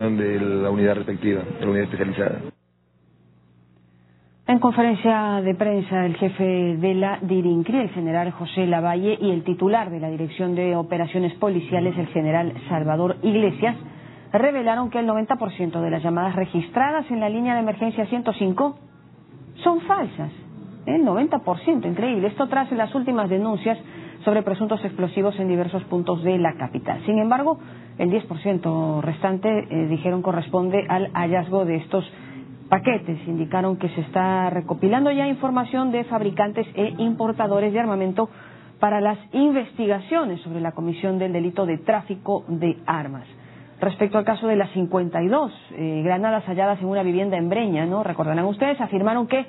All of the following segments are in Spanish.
de la unidad respectiva, de la unidad especializada. En conferencia de prensa, el jefe de la DIRINCRI, el general José Lavalle, y el titular de la Dirección de Operaciones Policiales, el general Salvador Iglesias, revelaron que el 90% de las llamadas registradas en la línea de emergencia 105 son falsas. El 90%, increíble. Esto tras las últimas denuncias sobre presuntos explosivos en diversos puntos de la capital. Sin embargo, el 10% restante, eh, dijeron, corresponde al hallazgo de estos paquetes. Indicaron que se está recopilando ya información de fabricantes e importadores de armamento para las investigaciones sobre la comisión del delito de tráfico de armas. Respecto al caso de las 52 eh, granadas halladas en una vivienda en Breña, ¿no? Recordarán ustedes, afirmaron que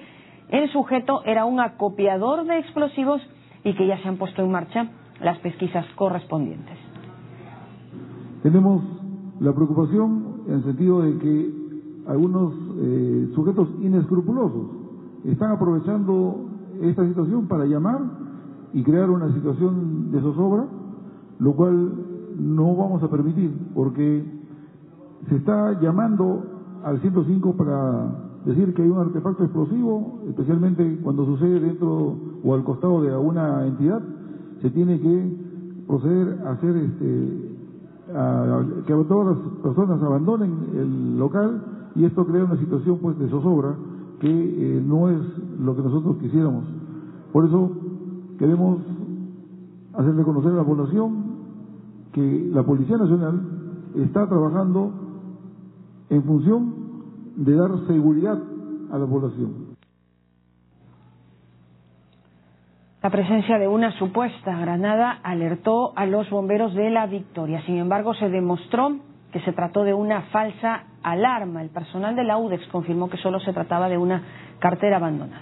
el sujeto era un acopiador de explosivos y que ya se han puesto en marcha las pesquisas correspondientes. Tenemos la preocupación en el sentido de que algunos eh, sujetos inescrupulosos están aprovechando esta situación para llamar y crear una situación de zozobra, lo cual no vamos a permitir, porque se está llamando al 105 para decir que hay un artefacto explosivo, especialmente cuando sucede dentro o al costado de alguna entidad, se tiene que proceder a hacer este, a, que todas las personas abandonen el local y esto crea una situación pues de zozobra que eh, no es lo que nosotros quisiéramos. Por eso queremos hacerle conocer a la población que la Policía Nacional está trabajando en función de dar seguridad a la población. La presencia de una supuesta granada alertó a los bomberos de la Victoria. Sin embargo, se demostró que se trató de una falsa alarma. El personal de la UDEX confirmó que solo se trataba de una cartera abandonada.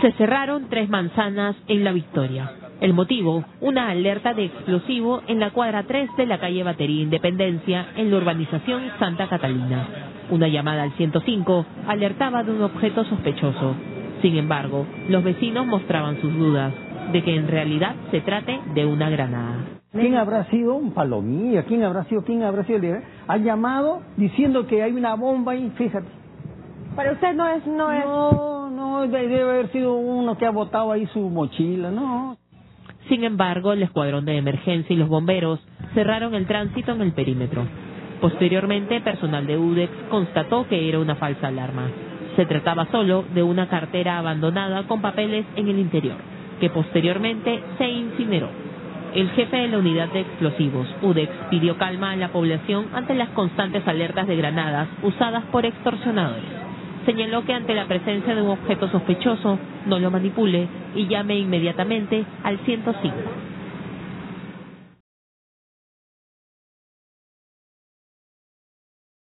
Se cerraron tres manzanas en la Victoria. El motivo, una alerta de explosivo en la cuadra 3 de la calle Batería Independencia, en la urbanización Santa Catalina. Una llamada al 105 alertaba de un objeto sospechoso. Sin embargo, los vecinos mostraban sus dudas de que en realidad se trate de una granada. ¿Quién habrá sido un palomilla? ¿Quién habrá sido? ¿Quién habrá sido el líder? Ha llamado diciendo que hay una bomba ahí, fíjate. Para usted no es, no es. No, no, debe haber sido uno que ha botado ahí su mochila, no. Sin embargo, el escuadrón de emergencia y los bomberos cerraron el tránsito en el perímetro. Posteriormente, personal de UDEX constató que era una falsa alarma. Se trataba solo de una cartera abandonada con papeles en el interior, que posteriormente se incineró. El jefe de la unidad de explosivos, UDEX, pidió calma a la población ante las constantes alertas de granadas usadas por extorsionadores señaló que ante la presencia de un objeto sospechoso no lo manipule y llame inmediatamente al 105.